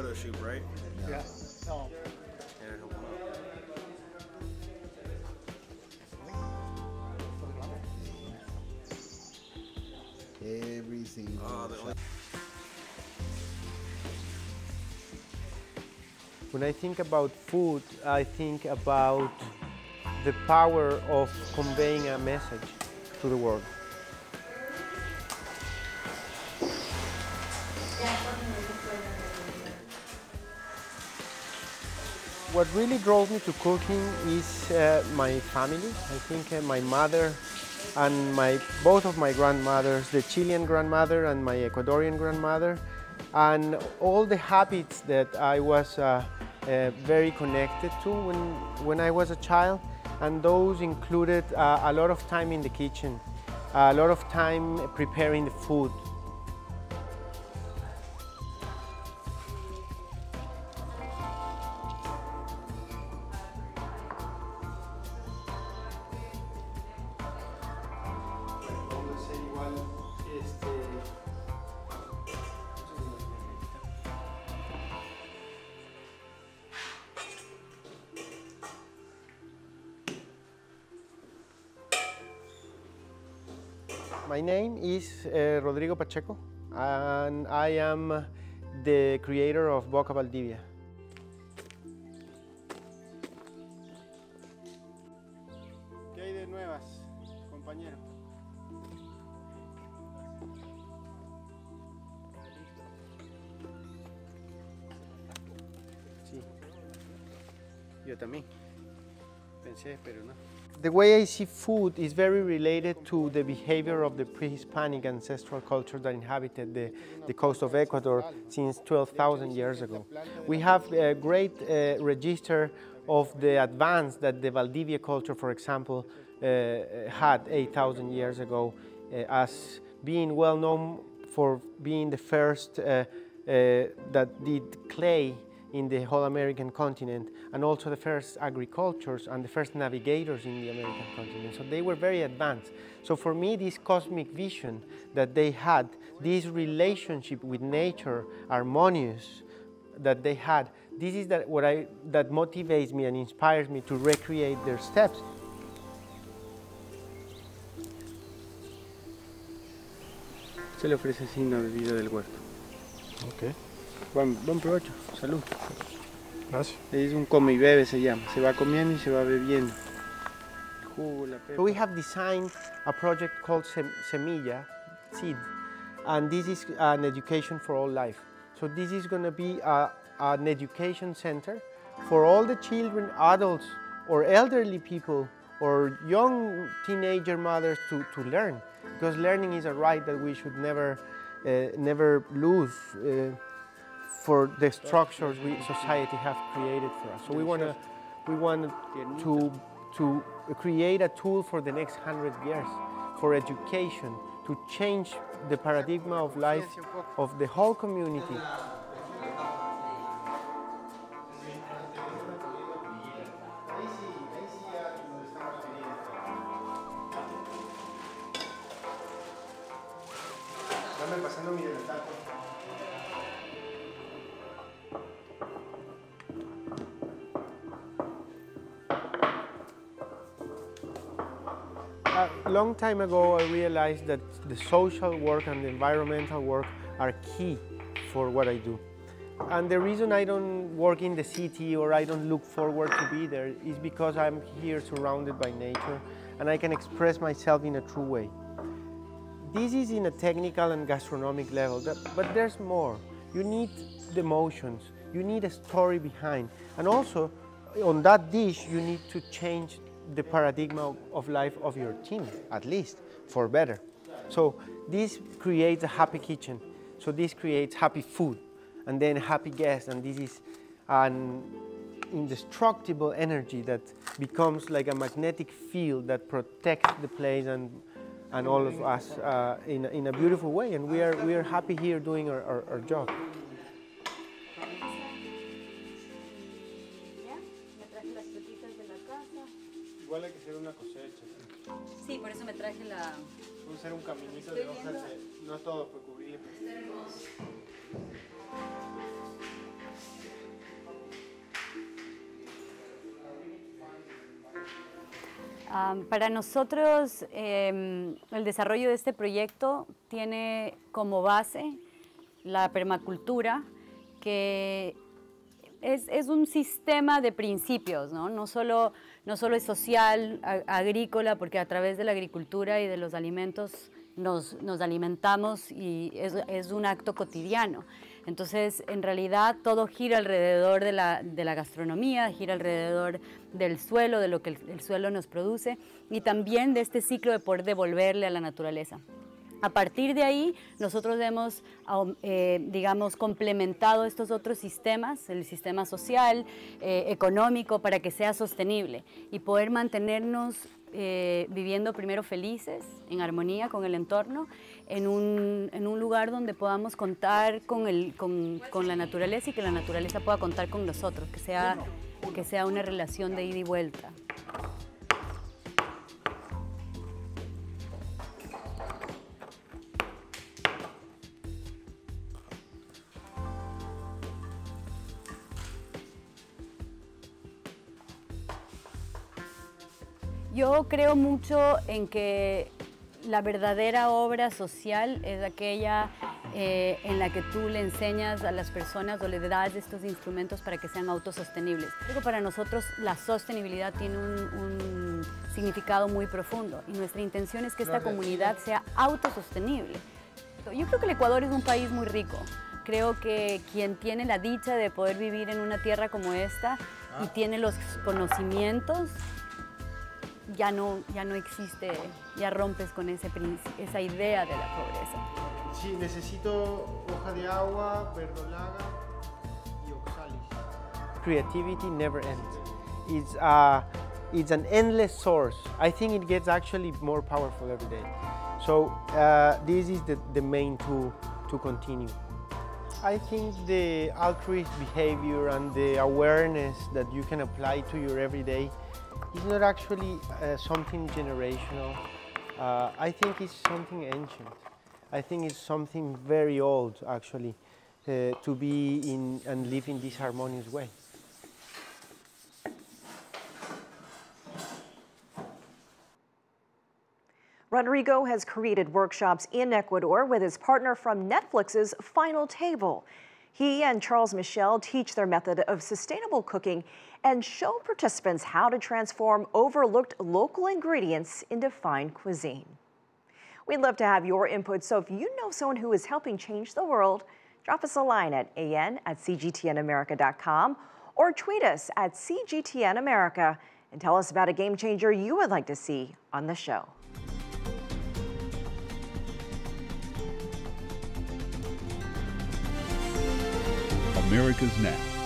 photo shoot, right? Yeah. Oh. Yeah, help 'em out. Every single Oh, the When I think about food, I think about the power of conveying a message to the world. What really drove me to cooking is uh, my family. I think uh, my mother and my both of my grandmothers, the Chilean grandmother and my Ecuadorian grandmother, and all the habits that I was uh, uh, very connected to when, when I was a child. And those included uh, a lot of time in the kitchen, a lot of time preparing the food, My name is uh, Rodrigo Pacheco, and I am the creator of Boca Valdivia. ¿Qué hay de nuevas, compañero? Sí. Yo también. Pensé, pero no. The way I see food is very related to the behavior of the pre-Hispanic ancestral culture that inhabited the, the coast of Ecuador since 12,000 years ago. We have a great uh, register of the advance that the Valdivia culture, for example, uh, had 8,000 years ago uh, as being well known for being the first uh, uh, that did clay in the whole American continent and also the first agricultures and the first navigators in the American continent. So they were very advanced. So for me, this cosmic vision that they had, this relationship with nature, harmonious, that they had, this is that what I, that motivates me and inspires me to recreate their steps. Se le ofrece así una bebida del huerto. Ok. Buen, buen provecho, salud. Gracias. Es un come y bebe se llama. Se va comiendo y se va bebiendo. El jugo, la pepa. We have designed a project called Sem- Semilla, Seed, and this is an education for all life. So this is going to be a, an education center for all the children, adults, or elderly people, or young teenager mothers to, to learn, because learning is a right that we should never, uh, never lose. Uh, for the structures we society have created for us. So we want to we want to to create a tool for the next hundred years for education to change the paradigm of life of the whole community. Pasando mi delantal. A long time ago, I realized that the social work and the environmental work are key for what I do. And the reason I don't work in the city or I don't look forward to be there is because I'm here surrounded by nature and I can express myself in a true way. This is in a technical and gastronomic level, but there's more. You need the emotions, you need a story behind, and also on that dish, you need to change the paradigm of, life of your team, at least for better. So this creates a happy kitchen. So this creates happy food, and then happy guests, and this is an indestructible energy that becomes like a magnetic field that protects the place and and all of us uh, in, in a beautiful way. And we are, we are happy here doing our, our, our job. Igual hay que hacer una cosecha. Sí, por eso me traje la... Puede ser un caminito de hojas, de- no todo puede cubrir. Um, para nosotros, em, el desarrollo de este proyecto tiene como base la permacultura, que es, es un sistema de principios, ¿no? No, solo, no solo es social, agrícola, porque a través de la agricultura y de los alimentos nos, nos alimentamos y es, es un acto cotidiano. Entonces, en realidad, todo gira alrededor de la, de la gastronomía, gira alrededor del suelo, de lo que el, el suelo nos produce y también de este ciclo de poder devolverle a la naturaleza. A partir de ahí, nosotros hemos, eh, digamos, complementado estos otros sistemas, el sistema social, eh, económico, para que sea sostenible y poder mantenernos eh, viviendo primero felices, en armonía con el entorno, en un, en un lugar donde podamos contar con, el, con, con la naturaleza y que la naturaleza pueda contar con nosotros, que sea, que sea una relación de ida y vuelta. Yo creo mucho en que la verdadera obra social es aquella eh, en la que tú le enseñas a las personas o le das estos instrumentos para que sean autosostenibles. Creo que para nosotros la sostenibilidad tiene un, un significado muy profundo y nuestra intención es que esta comunidad sea autosostenible. Yo creo que el Ecuador es un país muy rico. Creo que quien tiene la dicha de poder vivir en una tierra como esta y tiene los conocimientos ya no, ya no existe, ya rompes con ese, esa idea de la pobreza. Sí, necesito hoja de agua, verdolaga y oxalis. Creativity never ends. It's, uh, it's an endless source. I think it gets actually more powerful every day. So uh, this is the, the main tool to continue. I think the altruist behavior and the awareness that you can apply to your everyday is not actually uh, something generational. Uh, I think it's something ancient. I think it's something very old, actually, uh, to be in and live in this harmonious way. Rodrigo has created workshops in Ecuador with his partner from Netflix's Final Table. He and Charles Michel teach their method of sustainable cooking and show participants how to transform overlooked local ingredients into fine cuisine. We'd love to have your input, so if you know someone who is helping change the world, drop us a line at an at cgtnamerica.com or tweet us at cgtnamerica and tell us about a game changer you would like to see on the show. Americas Now